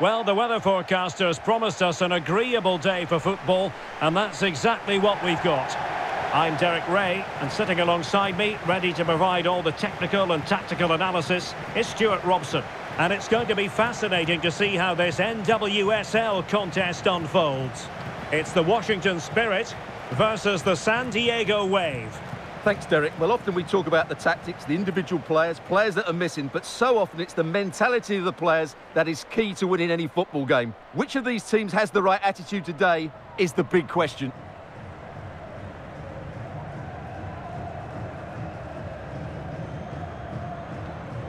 Well, the weather forecaster has promised us an agreeable day for football, and that's exactly what we've got. I'm Derek Ray, and sitting alongside me, ready to provide all the technical and tactical analysis, is Stuart Robson. And it's going to be fascinating to see how this NWSL contest unfolds. It's the Washington Spirit versus the San Diego Wave. Thanks, Derek. Well, often we talk about the tactics, the individual players, players that are missing, but so often it's the mentality of the players that is key to winning any football game. Which of these teams has the right attitude today is the big question.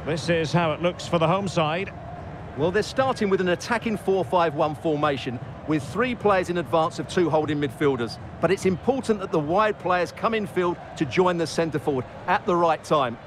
This is how it looks for the home side. Well, they're starting with an attacking 4-5-1 formation with three players in advance of two holding midfielders. But it's important that the wide players come in field to join the centre forward at the right time.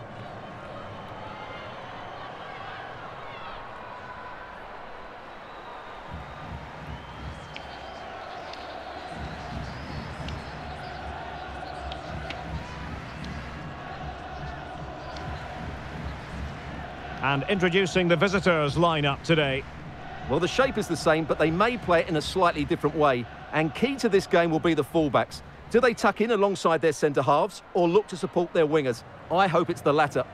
And introducing the visitors lineup today. Well, the shape is the same, but they may play it in a slightly different way. And key to this game will be the fullbacks. Do they tuck in alongside their centre halves or look to support their wingers? I hope it's the latter.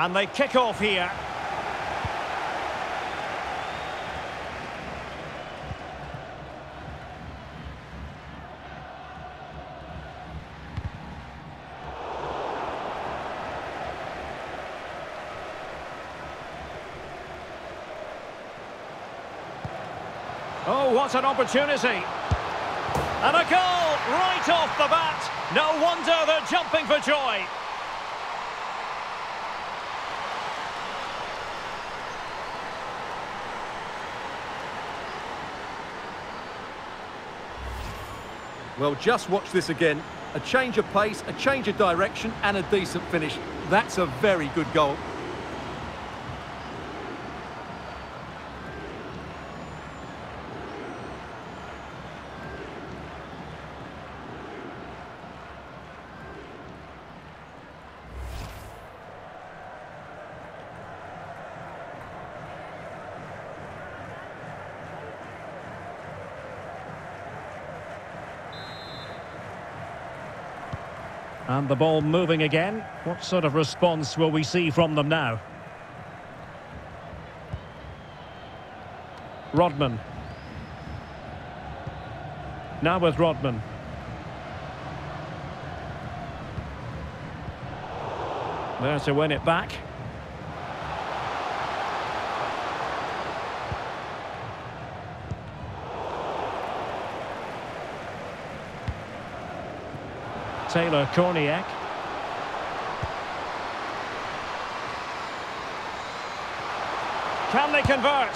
And they kick off here. Oh, what an opportunity. And a goal right off the bat. No wonder they're jumping for joy. Well, just watch this again. A change of pace, a change of direction and a decent finish. That's a very good goal. And the ball moving again. What sort of response will we see from them now? Rodman. Now with Rodman. There to win it back. Taylor Kornieck. Can they convert?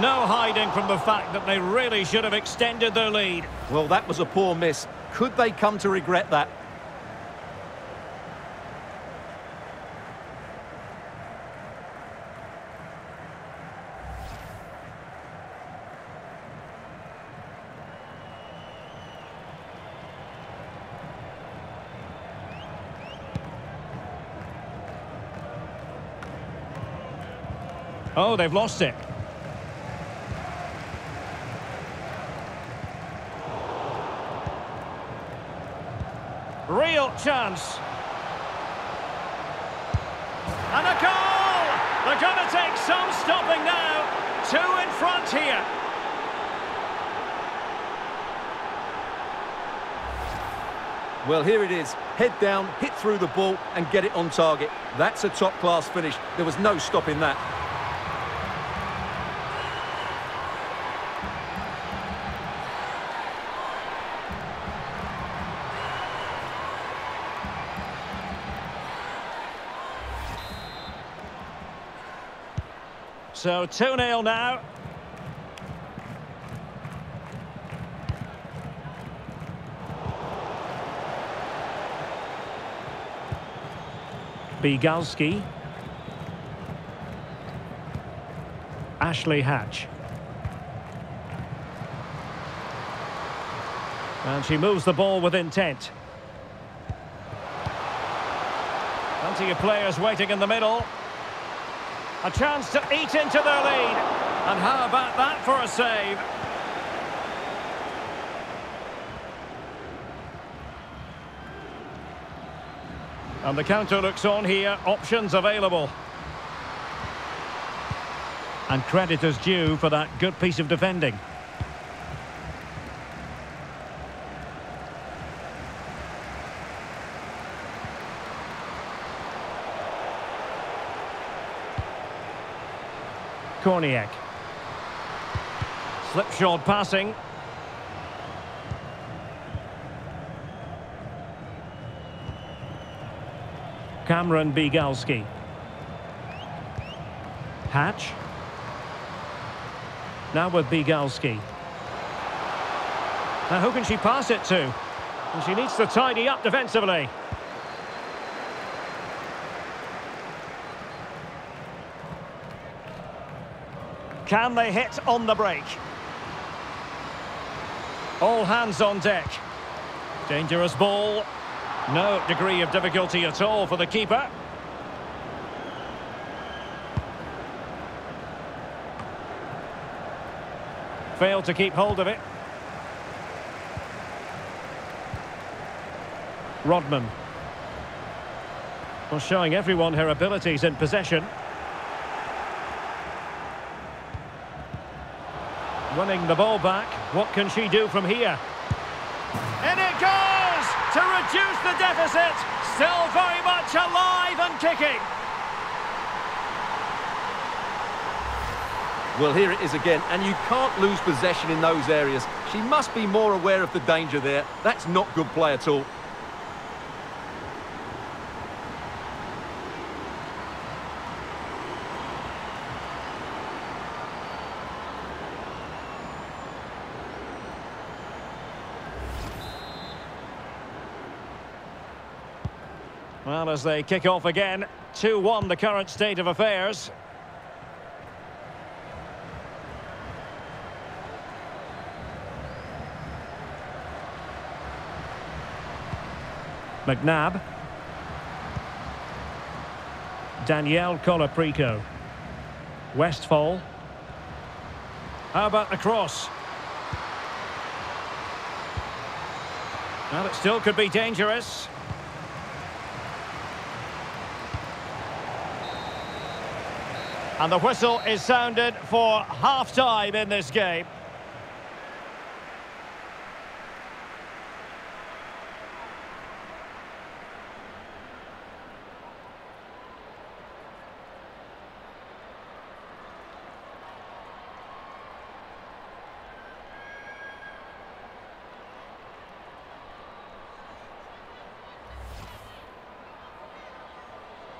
No hiding from the fact that they really should have extended their lead. Well, that was a poor miss. Could they come to regret that? Oh, they've lost it. Real chance. And a goal! They're going to take some stopping now. Two in front here. Well, here it is. Head down, hit through the ball and get it on target. That's a top-class finish. There was no stopping that. So 2-0 now. Biegalski. Ashley Hatch. And she moves the ball with intent. Plenty of players waiting in the middle. A chance to eat into their lead. And how about that for a save? And the counter looks on here. Options available. And credit is due for that good piece of defending. Kornieck. Slipshod passing. Camryn Biegalski. Hatch. Now with Biegalski. Now who can she pass it to? And she needs to tidy up defensively. Can they hit on the break? All hands on deck. Dangerous ball. No degree of difficulty at all for the keeper. Failed to keep hold of it. Rodman. Well, showing everyone her abilities in possession. Winning the ball back. What can she do from here? In it goes to reduce the deficit. Still very much alive and kicking. Well, here it is again, and you can't lose possession in those areas. She must be more aware of the danger there. That's not good play at all. Well, as they kick off again, 2-1 the current state of affairs. McNabb. Danielle Colaprico. Westfall. How about the cross? Well, it still could be dangerous. And the whistle is sounded for half-time in this game.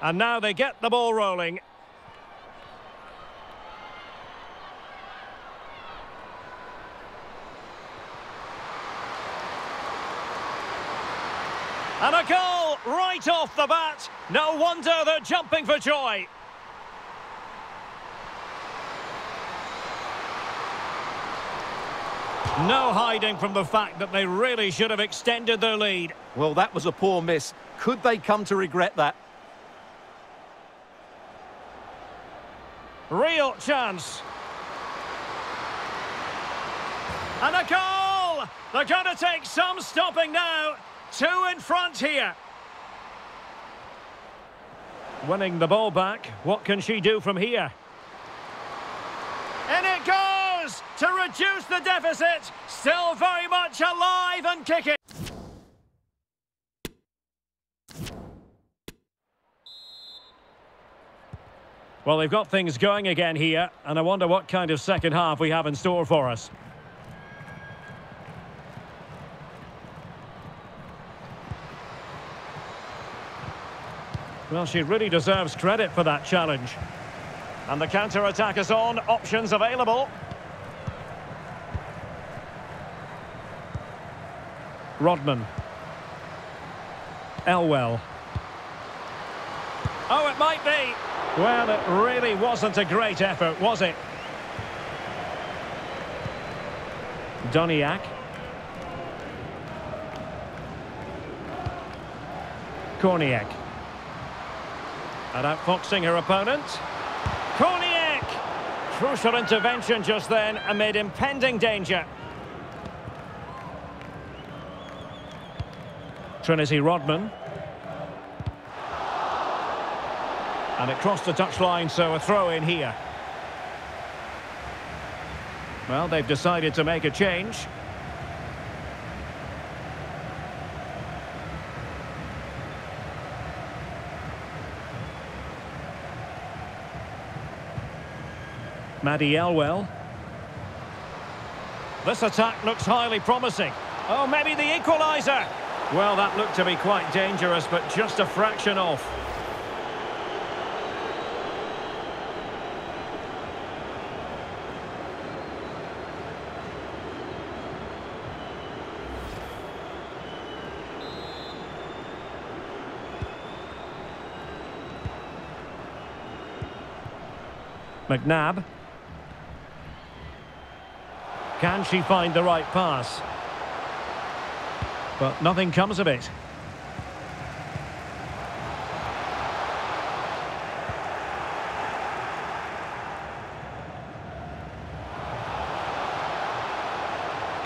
And now they get the ball rolling. And a goal right off the bat. No wonder they're jumping for joy. No hiding from the fact that they really should have extended their lead. Well, that was a poor miss. Could they come to regret that? Real chance. And a goal! They're going to take some stopping now. Two in front here. Winning the ball back. What can she do from here? And it goes to reduce the deficit. Still very much alive and kicking. Well, they've got things going again here, and I wonder what kind of second half we have in store for us. Well, she really deserves credit for that challenge. And the counter-attack is on, options available. Rodman. Elwell. Oh, it might be. Well, it really wasn't a great effort, was it? Doniak. Kornieck. And outfoxing her opponent. Kornieck! Crucial intervention just then amid impending danger. Trinity Rodman. And it crossed the touchline, so a throw in here. Well, they've decided to make a change. Maddie Elwell. This attack looks highly promising. Oh, maybe the equaliser. Well, that looked to be quite dangerous, but just a fraction off. McNabb. Can she find the right pass? But nothing comes of it.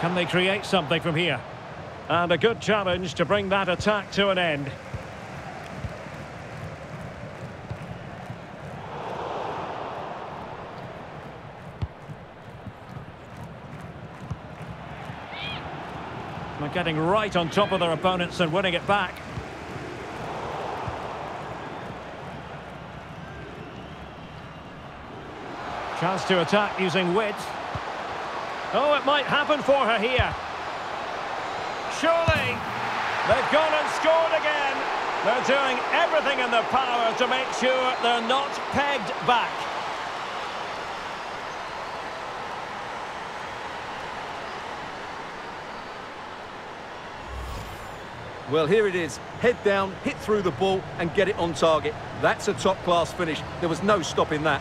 Can they create something from here? And a good challenge to bring that attack to an end. Getting right on top of their opponents and winning it back. Chance to attack using width. Oh, it might happen for her here. Surely. They've gone and scored again. They're doing everything in their power to make sure they're not pegged back. Well, here it is. Head down, hit through the ball and get it on target. That's a top-class finish. There was no stopping that.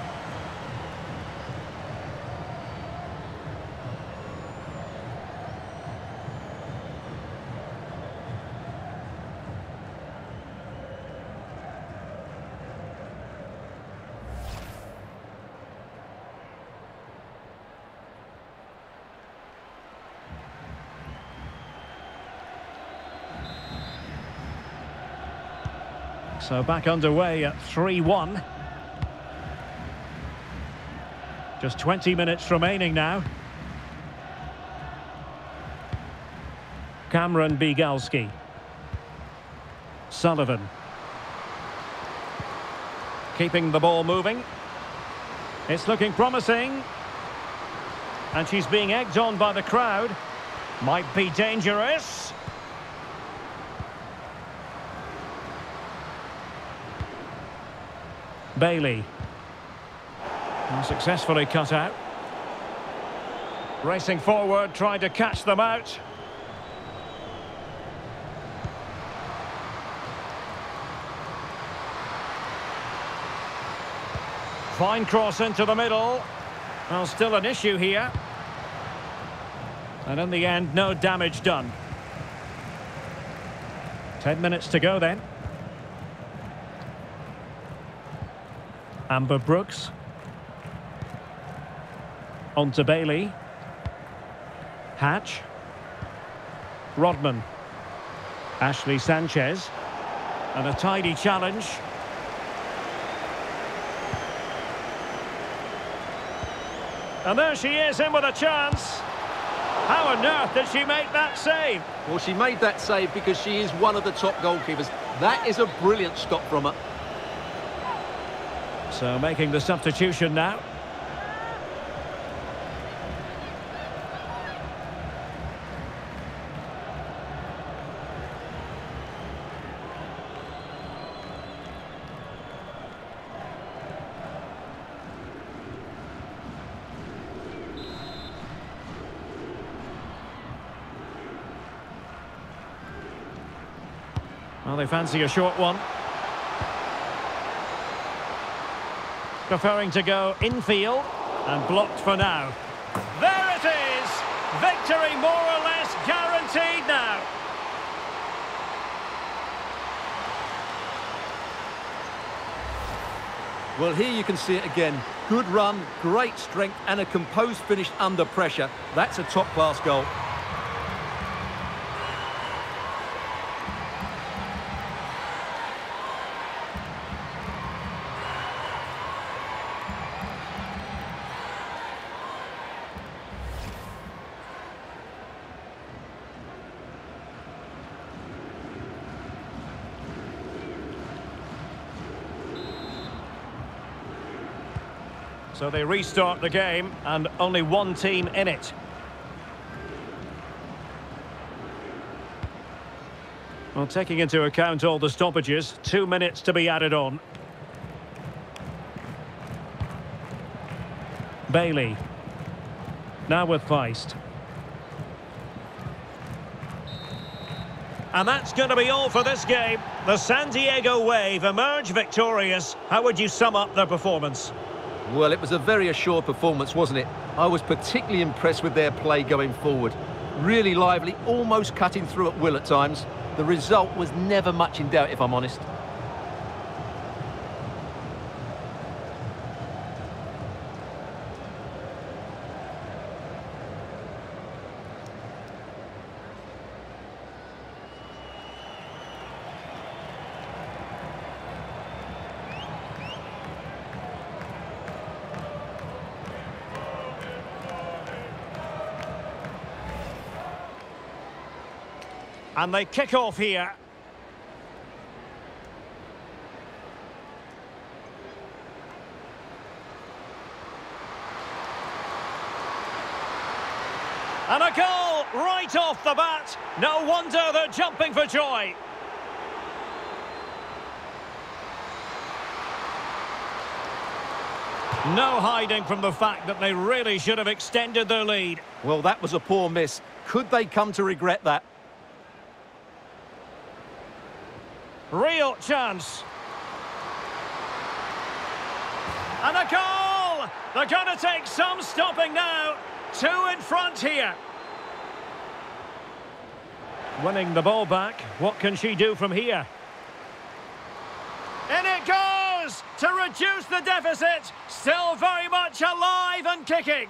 So back underway at 3-1. Just 20 minutes remaining now. Camryn Biegalski. Sullivan. Keeping the ball moving. It's looking promising. And she's being egged on by the crowd. Might be dangerous. Bailey. Successfully cut out. Racing forward, trying to catch them out. Fine cross into the middle. Well, still an issue here. And in the end, no damage done. Ten minutes to go then. Amber Brooks. On to Bailey. Hatch. Rodman. Ashley Sanchez. And a tidy challenge. And there she is in with a chance. How on earth did she make that save? Well, she made that save because she is one of the top goalkeepers. That is a brilliant stop from her. So making the substitution now. Well, they fancy a short one. Preferring to go infield and blocked for now. There it is! Victory more or less guaranteed now. Well, here you can see it again. Good run, great strength and a composed finish under pressure. That's a top-class goal. So they restart the game and only one team in it. Well, taking into account all the stoppages, two minutes to be added on. Bailey. Now with Feist. And that's going to be all for this game. The San Diego Wave emerge victorious. How would you sum up their performance? Well, it was a very assured performance, wasn't it? I was particularly impressed with their play going forward. Really lively, almost cutting through at will at times. The result was never much in doubt, if I'm honest. And they kick off here. And a goal right off the bat. No wonder they're jumping for joy. No hiding from the fact that they really should have extended their lead. Well, that was a poor miss. Could they come to regret that? Real chance. And a goal! They're going to take some stopping now. Two in front here. Winning the ball back. What can she do from here? And it goes to reduce the deficit. Still very much alive and kicking.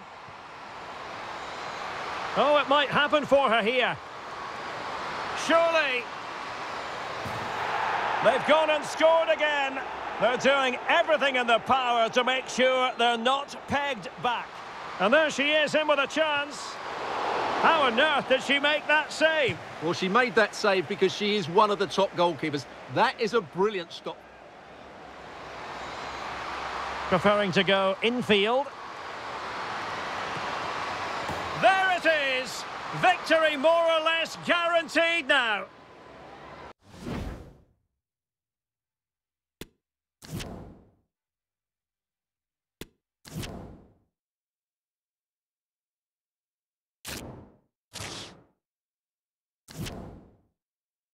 Oh, it might happen for her here. Surely. They've gone and scored again. They're doing everything in their power to make sure they're not pegged back. And there she is in with a chance. How on earth did she make that save? Well, she made that save because she is one of the top goalkeepers. That is a brilliant stop. Preferring to go infield. There it is! Victory more or less guaranteed now.